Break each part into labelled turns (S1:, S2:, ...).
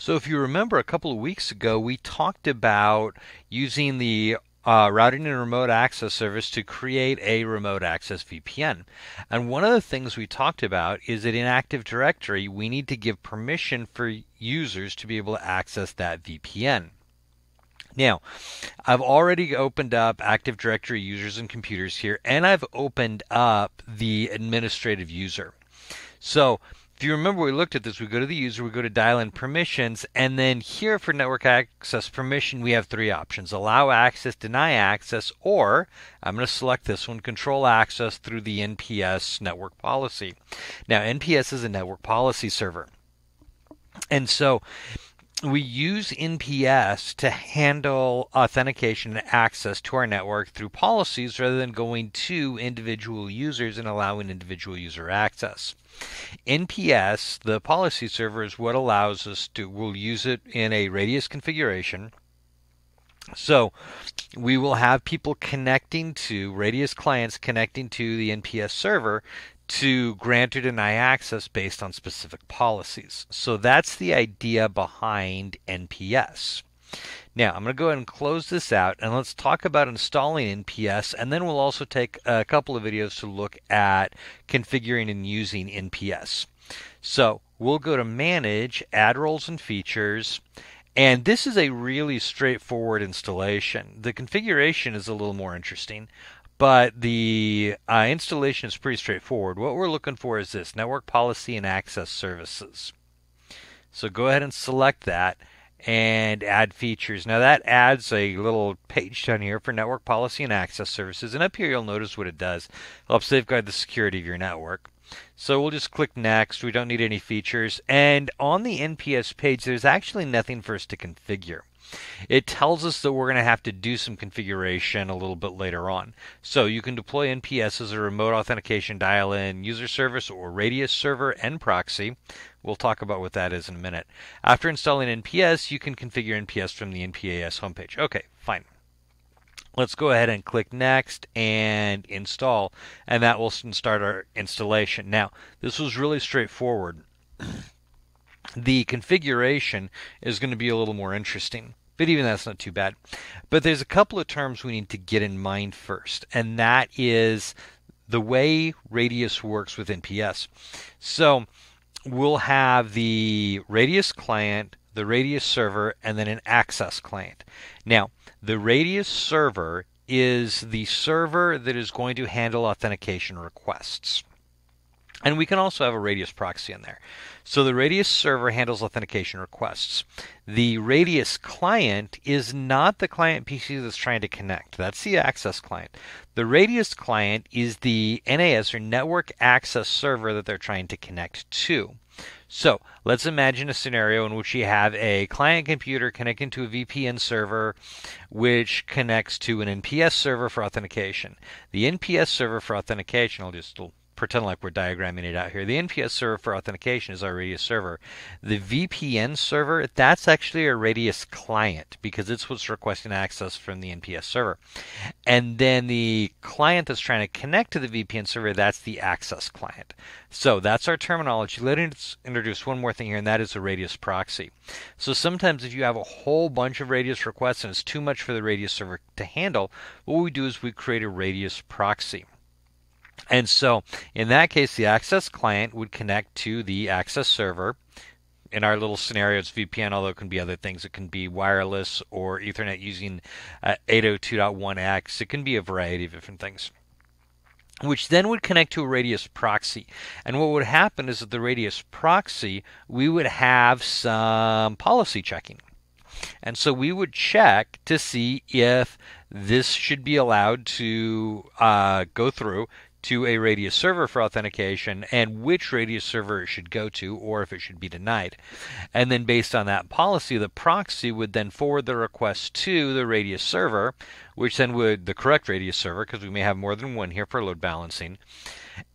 S1: So if you remember a couple of weeks ago, we talked about using the uh, routing and remote access service to create a remote access VPN. And one of the things we talked about is that in Active Directory, we need to give permission for users to be able to access that VPN. Now, I've already opened up Active Directory users and computers here, and I've opened up the administrative user. So if you remember, we looked at this. We go to the user, we go to dial in permissions, and then here for network access permission, we have three options allow access, deny access, or I'm going to select this one control access through the NPS network policy. Now, NPS is a network policy server. And so we use NPS to handle authentication and access to our network through policies rather than going to individual users and allowing individual user access. NPS, the policy server, is what allows us to, we'll use it in a radius configuration. So we will have people connecting to radius clients connecting to the NPS server to grant or deny access based on specific policies. So that's the idea behind NPS. Now, I'm going to go ahead and close this out and let's talk about installing NPS and then we'll also take a couple of videos to look at configuring and using NPS. So, we'll go to Manage, Add Roles and Features, and this is a really straightforward installation. The configuration is a little more interesting, but the uh, installation is pretty straightforward. What we're looking for is this Network Policy and Access Services. So go ahead and select that and add features. Now that adds a little page down here for network policy and access services. And up here you'll notice what it does. It'll help safeguard the security of your network. So we'll just click next. We don't need any features. And on the NPS page, there's actually nothing for us to configure. It tells us that we're going to have to do some configuration a little bit later on. So you can deploy NPS as a remote authentication dial in user service or radius server and proxy. We'll talk about what that is in a minute. After installing NPS, you can configure NPS from the NPAS homepage. Okay, fine. Let's go ahead and click next and install, and that will start our installation. Now, this was really straightforward. the configuration is going to be a little more interesting. But even that's not too bad. But there's a couple of terms we need to get in mind first, and that is the way Radius works with NPS. So we'll have the Radius client, the Radius server, and then an access client. Now, the Radius server is the server that is going to handle authentication requests. And we can also have a Radius proxy in there. So the Radius server handles authentication requests. The Radius client is not the client PC that's trying to connect. That's the access client. The Radius client is the NAS or network access server that they're trying to connect to. So let's imagine a scenario in which you have a client computer connecting to a VPN server, which connects to an NPS server for authentication. The NPS server for authentication, I'll just pretend like we're diagramming it out here. The NPS server for authentication is our Radius server. The VPN server, that's actually a Radius client because it's what's requesting access from the NPS server. And then the client that's trying to connect to the VPN server, that's the access client. So that's our terminology. Let's introduce one more thing here, and that is a Radius proxy. So sometimes if you have a whole bunch of Radius requests and it's too much for the Radius server to handle, what we do is we create a Radius proxy. And so in that case, the access client would connect to the access server. In our little scenario, it's VPN, although it can be other things. It can be wireless or Ethernet using uh, 802.1x. It can be a variety of different things which then would connect to a radius proxy. And what would happen is that the radius proxy, we would have some policy checking. And so we would check to see if this should be allowed to uh, go through to a Radius server for authentication and which Radius server it should go to or if it should be denied. And then based on that policy, the proxy would then forward the request to the Radius server, which then would, the correct Radius server, because we may have more than one here for load balancing.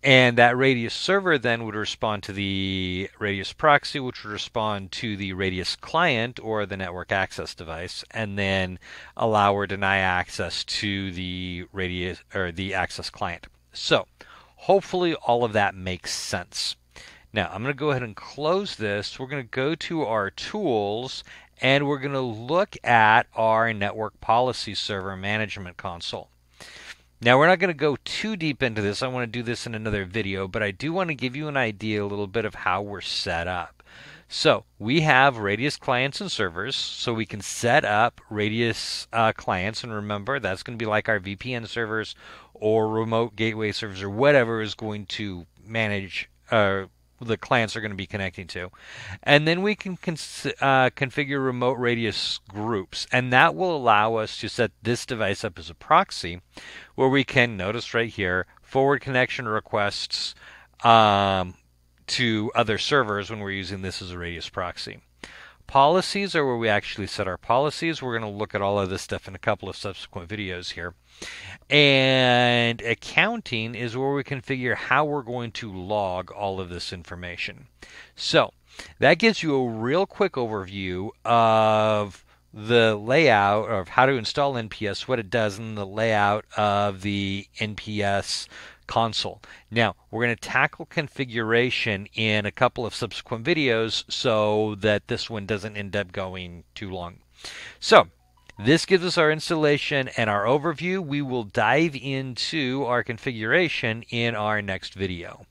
S1: And that Radius server then would respond to the Radius proxy, which would respond to the Radius client or the network access device, and then allow or deny access to the Radius or the access client. So, hopefully, all of that makes sense. Now I'm going to go ahead and close this. We're going to go to our tools and we're going to look at our network policy server management console. Now, we're not going to go too deep into this. I want to do this in another video, but I do want to give you an idea a little bit of how we're set up. So, we have Radius clients and servers, so we can set up Radius uh, clients. And remember, that's going to be like our VPN servers or remote gateway servers or whatever is going to manage uh, the clients are going to be connecting to. And then we can cons- uh, configure remote radius groups, and that will allow us to set this device up as a proxy, where we can notice right here forward connection requests um, to other servers when we're using this as a radius proxy. Policies are where we actually set our policies. We're going to look at all of this stuff in a couple of subsequent videos here. And accounting is where we configure how we're going to log all of this information. So that gives you a real quick overview of the layout of how to install NPS, what it does, and the layout of the NPS console. Now, we're going to tackle configuration in a couple of subsequent videos so that this one doesn't end up going too long. So, this gives us our installation and our overview. We will dive into our configuration in our next video.